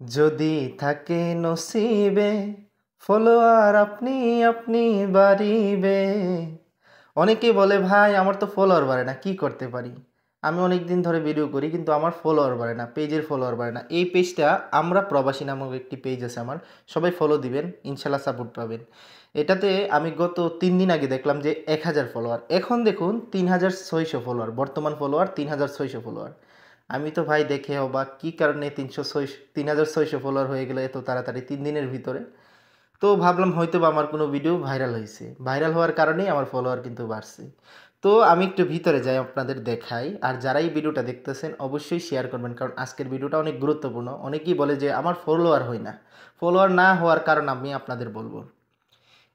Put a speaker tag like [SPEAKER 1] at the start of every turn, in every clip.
[SPEAKER 1] যদি থাকে নসিবে, ফলোয়ার আপনি আপনি বাড়িবে। অনেকেই বলে, ভাই, আমার তো ফলোয়ার বাড়ে না, কি করতে পারি? আমি অনেক দিন ধরে ভিডিও করি, কিন্তু আমার ফলোয়ার বাড়ে না, পেজের ফলোয়ার বাড়ে না। এই পেজটা আমরা প্রবাসী নামক একটি পেজ আছে আমার, সবাই ফলো দিবেন, ইনশাল্লাহ সাপোর্ট পাবেন। এটাতে আমি গত তিন দিন আগে দেখলাম যে এক হাজার ফলোয়ার এখন দেখুন, তিন হাজার ছয়শো ফলোয়ার বর্তমান ফলোয়ার তিন হাজার ছয়শো ফলোয়ার আমি তো ভাই দেখে অবাক, কী কারণে তিনশো ছয়শো তিন হাজার ছয়শো ফলোয়ার হয়ে গেলো এত তাড়াতাড়ি তিন দিনের ভিতরে? তো ভাবলাম হয়তো বা আমার কোনো ভিডিও ভাইরাল হয়েছে। ভাইরাল হওয়ার কারণেই আমার ফলোয়ার কিন্তু বাড়ছে। তো আমি একটু ভিতরে যাই আপনাদের দেখাই, আর যারা এই ভিডিওটা দেখতেছেন অবশ্যই শেয়ার করবেন, কারণ আজকের ভিডিওটা অনেক গুরুত্বপূর্ণ। অনেকেই বলে যে আমার ফলোয়ার হয় না। ফলোয়ার না হওয়ার কারণ আমি আপনাদের বলব।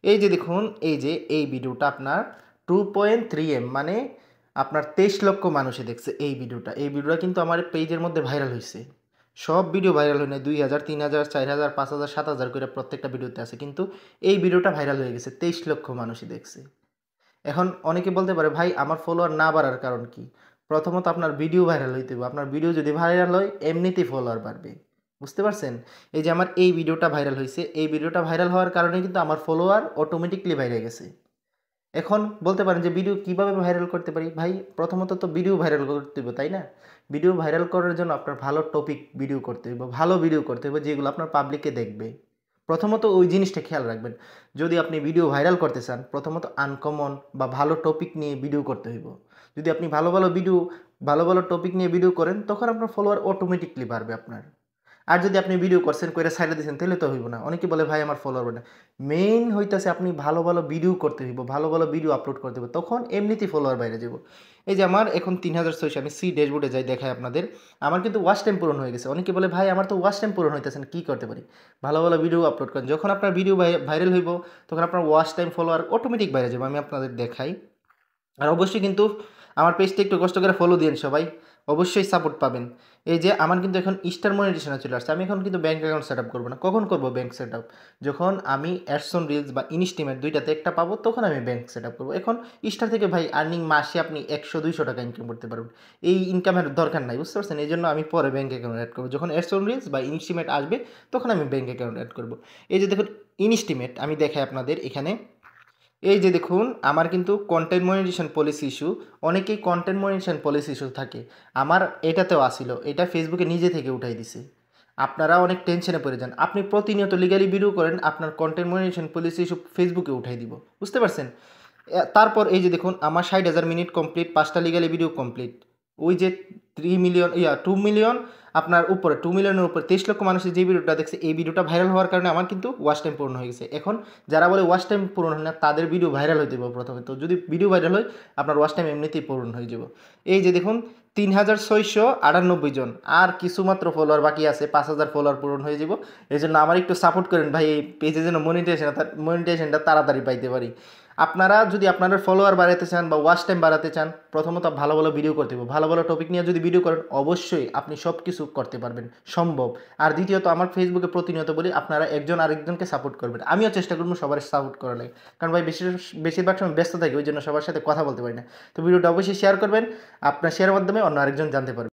[SPEAKER 1] এই যে দেখুন, এই যে এই ভিডিওটা আপনার টু পয়েন্ট থ্রি এম মানে আপনার তেইশ লক্ষ মানুষে দেখছে এই ভিডিওটা। এই ভিডিওটা কিন্তু আমার পেজের মধ্যে ভাইরাল হয়েছে সব ভিডিও ভাইরাল হয় না দুই হাজার, তিন হাজার, চার হাজার, পাঁচ হাজার, সাত হাজার করে প্রত্যেকটা ভিডিওতে আছে। কিন্তু এই ভিডিওটা ভাইরাল হয়ে গেছে, তেইশ লক্ষ মানুষই দেখছে। এখন অনেকে বলতে পারে, ভাই, আমার ফলোয়ার না বাড়ার কারণ কি? প্রথমত আপনার ভিডিও ভাইরাল হইতে হবে। আপনার ভিডিও যদি ভাইরাল হয়, এমনিতেই ফলোয়ার বাড়বে। বুঝতে পারছেন? এই যে আমার এই ভিডিওটা ভাইরাল হয়েছে এই ভিডিওটা ভাইরাল হওয়ার কারণে কিন্তু আমার ফলোয়ার অটোমেটিকলি বাইরে গেছে। এখন বলতে পারেন যে ভিডিও কীভাবে ভাইরাল করতে পারি? ভাই, প্রথমত তো ভিডিও ভাইরাল করতে হবে তাই না? ভিডিও ভাইরাল করার জন্য আপনার ভালো টপিক ভিডিও করতে হবে ভালো ভিডিও করতে হবে যেগুলো আপনার পাবলিকে দেখবে। প্রথমত ওই জিনিসটা খেয়াল রাখবেন, যদি আপনি ভিডিও ভাইরাল করতে চান, প্রথমত আনকমন বা ভালো টপিক নিয়ে ভিডিও করতে হইব। যদি আপনি ভালো ভালো ভিডিও ভালো ভালো টপিক নিয়ে ভিডিও করেন, তখন আপনার ফলোয়ার অটোমেটিকলি বাড়বে আপনার। আর যদি আপনি ভিডিও করছেন করে সাইডে দিয়েছেন তাহলে তো হইব না। অনেকে বলে, ভাই, আমার ফলোয়ার না। মেইন হইতেছে আপনি ভালো ভালো ভিডিও করতে হইব, ভালো ভালো ভিডিও আপলোড করতে হবে তখন এমনিতেই ফলোয়ার বাইরে যাব এই যে আমার এখন তিন হাজার ছয়শো, আমি সি ড্যাশবোর্ডে যাই দেখাই আপনাদের, আমার কিন্তু ওয়াচ টাইম পূরণ হয়ে গেছে। অনেকে বলে, ভাই, আমার তো ওয়াচ টাইম পূরণ হইতেছে না, কী করতে পারি? ভালো ভালো ভিডিও আপলোড করেন। যখন আপনার ভিডিও ভাইরাল হইব, তখন আপনার ওয়াচ টাইম ফলোয়ার অটোমেটিক বাইরে যাব। আমি আপনাদের দেখাই। আর অবশ্যই কিন্তু আমার পেজটা একটু কষ্ট করে ফলো দিন সবাই। অবশ্যই সাপোর্ট পাবেন। এই যে আমার কিন্তু এখন স্টার মনিটেশনে চলে আসছে, আমি এখন কিন্তু ব্যাঙ্ক অ্যাকাউন্ট সেট আপ করব না। কখন করব ব্যাঙ্ক সেট আপ যখন আমি অ্যাডসন রিলস বা ইনস্টিমেট দুইটাতে একটা পাবো, তখন আমি ব্যাঙ্ক সেট আপ করব। এখন স্টার থেকে ভাই আর্নিং মাসে আপনি একশো, দুইশো টাকা ইনকাম করতে পারবেন। এই ইনকামের দরকার নাই, বুঝতে পারছেন? এই জন্য আমি পরে ব্যাঙ্ক অ্যাকাউন্ট অ্যাড করব। যখন অ্যাডসন রিলস বা ইনস্টিমেট আসবে, তখন আমি ব্যাঙ্ক অ্যাকাউন্ট অ্যাড করব। এই যে দেখুন ইনস্টিমেট আমি দেখাই আপনাদের এখানে। এই যে দেখুন, আমার কিন্তু কন্টেন্ট মনিটেশন পলিসি ইস্যু অনেকেই কন্টেন্ট মনিটেশন পলিসি ইস্যু থাকে। আমার এটাতেও আসিল, এটা ফেসবুকে নিজে থেকে উঠাই দিছে। আপনারা অনেক টেনশনে পড়ে যান। আপনি প্রতিনিয়ত লিগালি ভিডিও করেন, আপনার কন্টেন্ট মনিটেশন পলিসি ইস্যু ফেসবুকে উঠাই দিব। বুঝতে পারছেন? তারপর এই যে দেখুন, আমার ষাট হাজার মিনিট কমপ্লিট পাঁচটা লিগালি ভিডিও কমপ্লিট ওই যে থ্রি মিলিয়ন ইয়া টু মিলিয়ন আপনার উপরে টু মিলিয়নের উপরে, তেইশ লক্ষ মানুষের যে ভিডিওটা দেখছে, এই ভিডিওটা ভাইরাল হওয়ার কারণে আমার কিন্তু ওয়াচ টাইম পূরণ হয়ে গেছে। এখন যারা বলে ওয়াচ টাইম পূরণ হয় না, তাদের ভিডিও ভাইরাল হয়ে যাবে প্রথমে। তো যদি ভিডিও ভাইরাল হয়, আপনার ওয়াচ টাইম এমনিতেই পূরণ হয়ে যাব। এই যে দেখুন, তিন হাজার ছয়শো আটানব্বই জন, আর কিছুমাত্র ফলোয়ার বাকি আছে, পাঁচ হাজার ফলোয়ার পূরণ হয়ে যাব। এই জন্য আমার একটু সাপোর্ট করেন ভাই, এই পেজে যেন মনিটেশন মনিটেশনটা তাড়াতাড়ি পাইতে পারি। আপনারা যদি আপনাদের ফলোয়ার বাড়াতে চান বা ওয়াচ টাইম বাড়াতে চান, প্রথমত ভালো ভালো ভিডিও করতে হবে। ভালো ভালো টপিক নিয়ে যদি ভিডিও করেন, অবশ্যই আপনি সব কিছু করতে পারবেন। সম্ভব। আর দ্বিতীয়ত, আমার ফেসবুকে প্রতিনিয়ত বলি, আপনারা একজন আরেকজনকে সাপোর্ট করবেন। আমিও চেষ্টা করব সবার সাপোর্ট করা লাগে। কারণ ভাই বেশি বেশিরভাগ সময় ব্যস্ত থাকি, ওই জন্য সবার সাথে কথা বলতে পারি না। তো ভিডিওটা অবশ্যই শেয়ার করবেন। আপনার শেয়ারের মাধ্যমে অন্য আরেকজন জানতে পারবেন